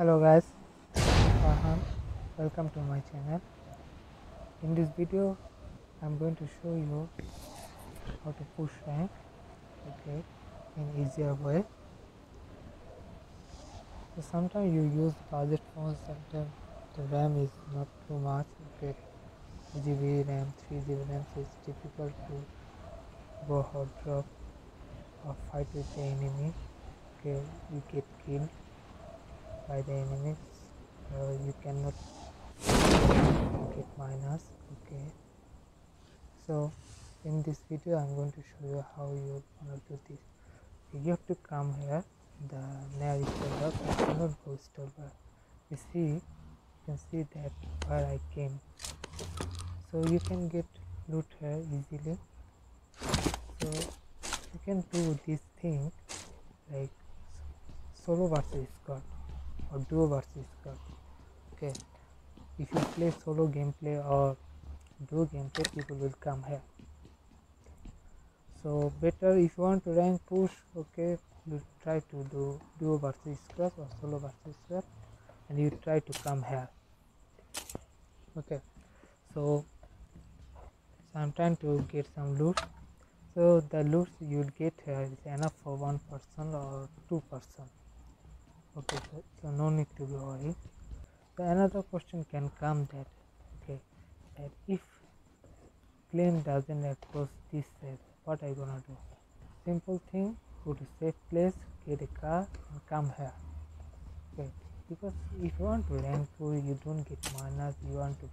hello guys. Farhan welcome to my channel. In this video I'm going to show you how to push rank okay in easier way so sometimes you use budget phones sometimes the RAM is not too much okay. 2 GB RAM 3 GB RAM so it's difficult to go hot drop or fight with the enemy okay. You get killed by the enemies uh, you cannot get minus okay. So in this video i'm going to show you how you're gonna do this. You have to come here the near server I cannot go server you see you can see that where I came. So you can get loot here easily. So you can do this thing like solo versus squad और duo versus का। Okay if you play solo game play और duo game play people will come है so better if you want to rank push okay you try to do duo versus का और solo versus का and you try to come है okay so I am trying to get some loot So, the loot you'll get here is enough for one person or two persons. Okay so, so no need to be worried. So another question can come that okay that if plane doesn't approach this safe what i gonna do? Simple thing go to safe place get a car and come here. Okay because if you want to land pool you don't get minus you want to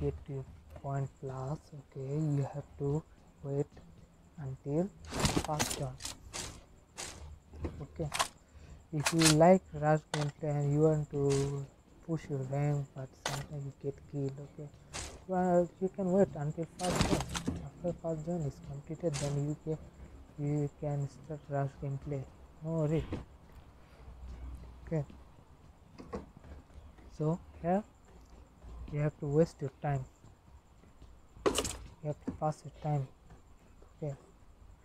get to point plus okay you have to wait until first turn okay if you like rush gameplay and you want to push your rank but sometimes you get killed okay? Well you can wait until first zone. After first zone is completed then you can you can start rush gameplay. No worry. Okay. So here you have to waste your time. You have to pass your time. Okay.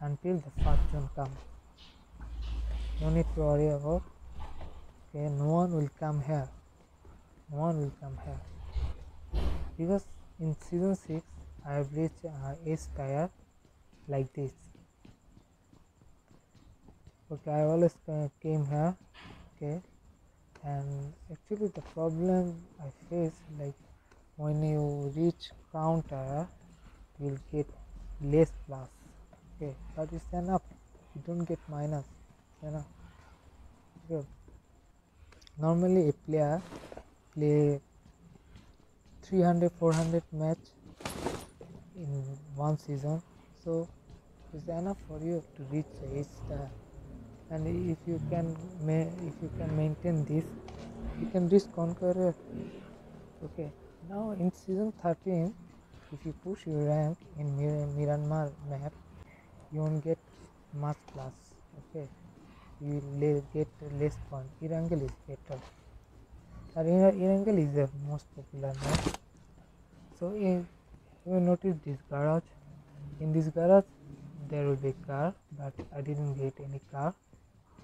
Until the first zone comes no need to worry about. Okay no one will come here. No one will come here. Because in season 6 i have reached uh, tier like this. Okay i always came here. Okay. And actually the problem i face like when you reach counter you'll get less plus. Okay but it's enough. You don't get minus you know okay. normally a player play 300 400 match in one season. So it's enough for you to reach ace tier? And if you can if you can maintain this you can reach conqueror okay. Now in season 13 if you push your rank in Mir- Miramar map you won't get much plus. Okay you will get less point Erangel is better. And Erangel is the most popular map so eh, in, you notice this garage? In this garage there will be car but I didn't get any car.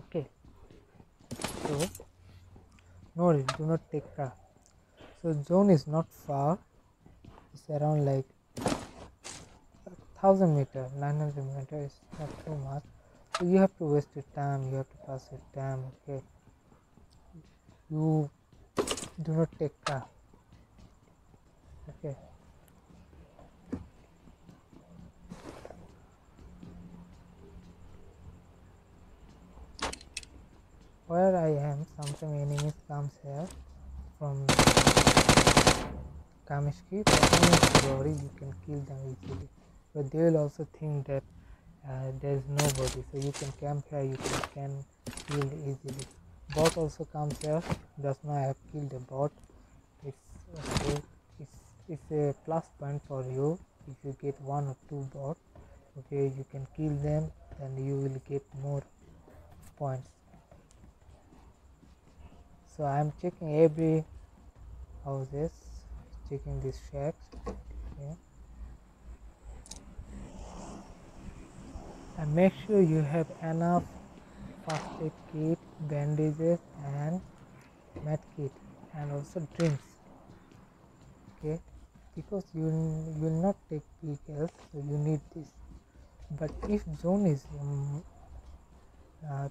Okay. So no do not take car. So zone is not far. It's around like thousand meter 900 meter is not too much you have to waste your time you have to pass your time okay? You do not take time okay? Where I am sometimes enemies comes here from Kameshki. Glory you can kill them easily. But they will also think that uh, there is nobody. So you can camp here you can, can kill easily. Bot also comes here just now I have killed a bot. It's okay it's, it's a plus point for you. If you get one or two bot okay you can kill them and you will get more points. So i am checking every houses checking these shacks okay and make sure you have enough first aid kit bandages and med kit and also drinks. Okay? Because you will not take vehicles so you need this. But if zone is um, uh,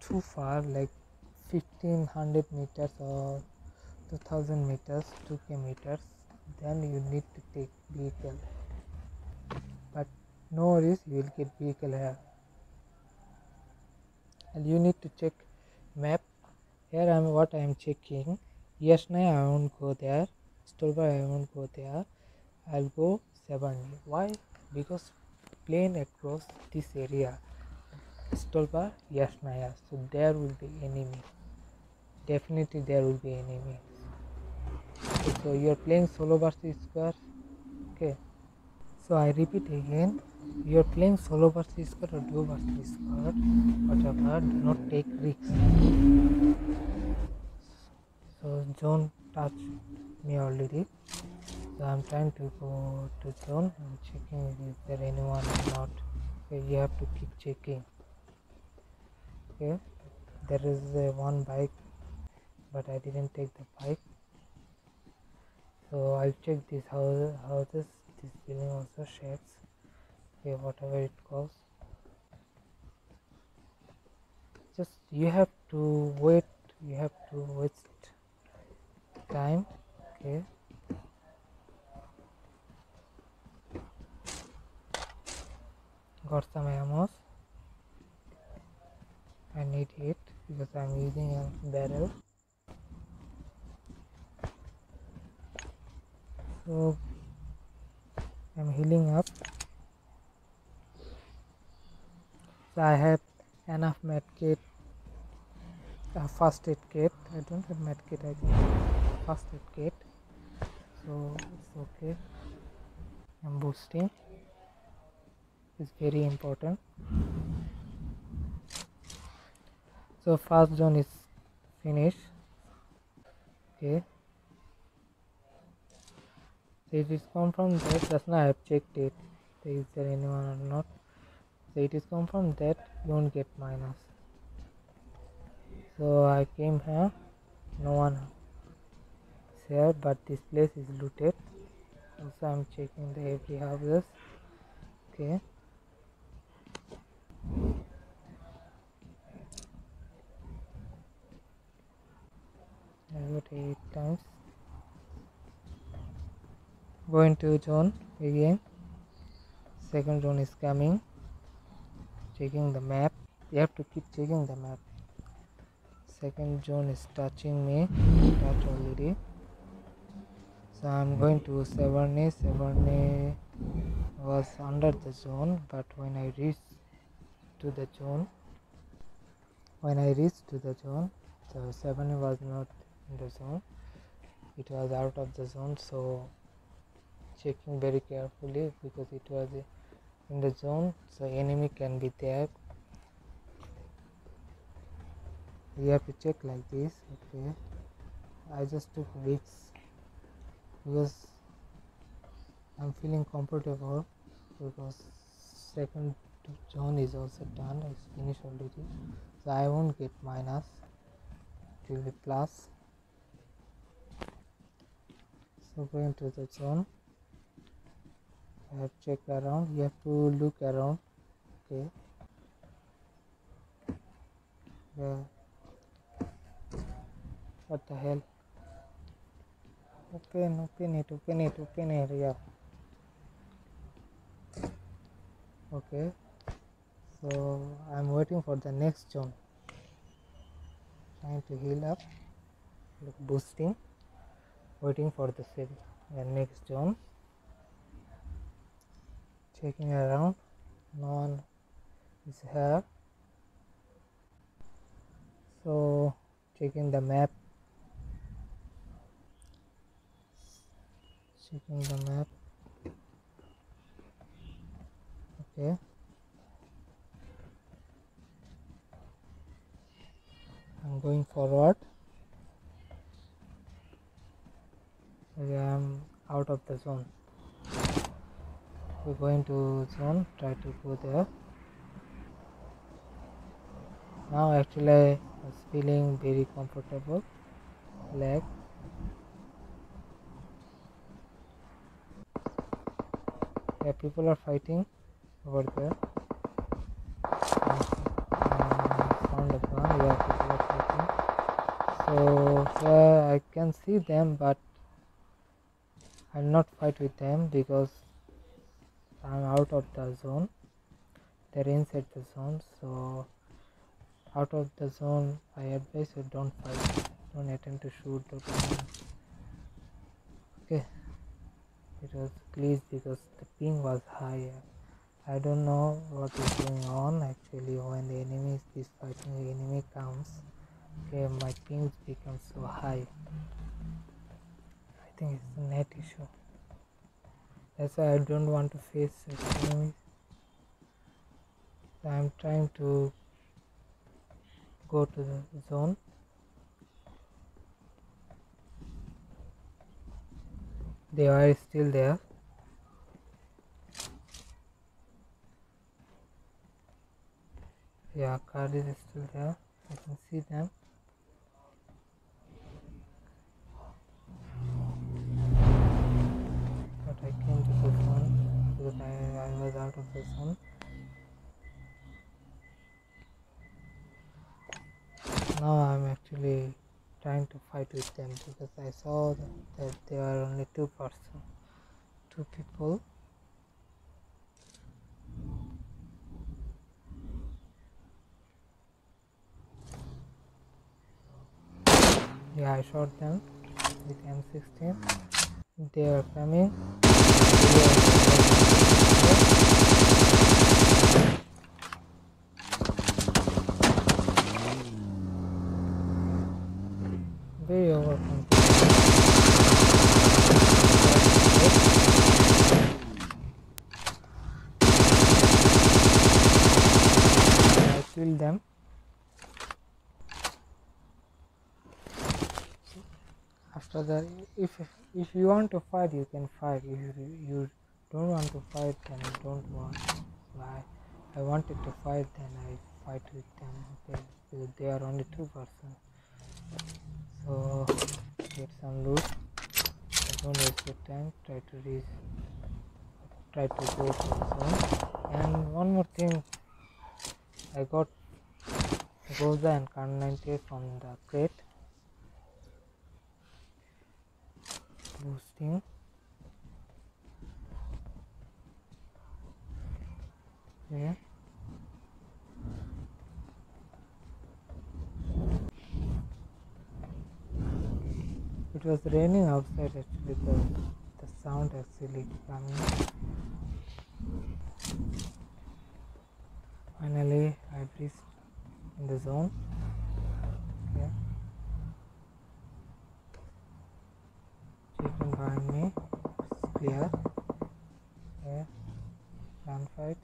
too far like 1500 meters or 2000 meters 2 kilometers then you need to take vehicle no worries you will get vehicle here. And you need to check map. Here I am what I am checking. Yes now I won't go there. Stalber I won't go there. I'll go Severny why? Because plane across this area. Stalber Yasnaya so there will be enemy. Definitely there will be enemy. Okay, so you're playing solo versus square. Okay. So I repeat again you're playing solo versus squad or duo versus squad whatever do not take risks. So zone touched me already. So i'm trying to go to zone i'm checking is there anyone or not. Okay you have to keep checking. Okay? There is one bike but i didn't take the bike. So i'll check this house houses. This building also sheds okay whatever it goes just you have to wait you have to waste time okay? Got some ammo. I need it because I'm using a barrel. So I'm healing up I have enough medkit uh, first aid kit. I don't have medkit I think first aid kit. So it's okay. I'm boosting. Is very important. So first zone is finished. Okay. So it is confirmed that just now I have checked it. Is there anyone or not so it is confirmed that you won't get minus. So I came here. No one is here but this place is looted. Also I'm checking the every houses. Okay. I got 8 times. Going to zone again. Second zone is coming checking the map. You have to keep checking the map. Second zone is touching me. Touch already. So i'm going to Severny Severny was under the zone but when i reached to the zone when i reached to the zone so Severny was not in the zone. It was out of the zone so checking very carefully because it was in the zone so enemy can be there. You have to check like this okay. I just took risks because i'm feeling comfortable because second zone is also done it's finished already. So i won't get minus. It will be plus. So going to the zone have checked around. You have to look around. Okay. Yeah. What the hell? Open open it open it open it yeah okay. So i'm waiting for the next zone. Trying to heal up. Look boosting. Waiting for the save the next zone checking around no one is here so checking the map. Checking the map. Okay. I'm going forward. I'm out of the zone we're going to zone try to go there. Now actually I was feeling very comfortable. Leg yeah people are fighting over there. Sound yeah so i can see them but i'll not fight with them because i'm out of the zone. They're inside the zone so out of the zone i advise you don't fight. Don't attempt to shoot gun. okay. It was glitched because the ping was high i don't know what is going on actually when the enemy is fighting the enemy comes. Okay my pings become so high. I think it's a net issue why i don't want to face such enemies. I'm trying to go to the zone. They are still there. Yeah card is still there. I can see them I came to this one because I, was out of this one now I'm actually trying to fight with them because I saw that there are only two person two people. Yeah I shot them with M16 they are coming that if if you want to fight you can fight. If you, you don't want to fight then don't want so I, I wanted to fight then I fight with them. Okay they are only two person. So get some loot. Don't waste your time. Try to reach try to go to the zone. And one more thing. I got Groza and 98 from the crate boosting. It was raining outside actually the, the sound actually coming finally i reached in the zone okay chicken behind me it's clear okay gunfight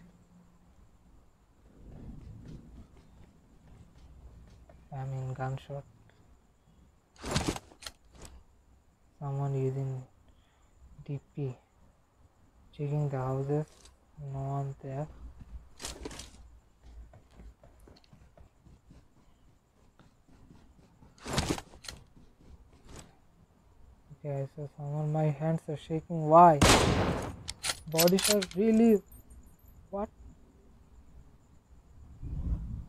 i'm gunshot someone using DP checking the houses. No one there. Okay so someone my hands are shaking. Why? Body shot really? What?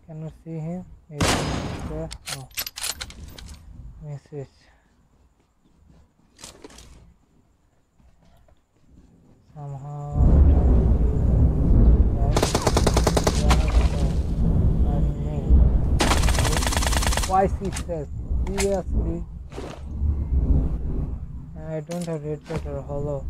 Cannot see him. Maybe there. No message somehow why he says seriously? I don't have red dot or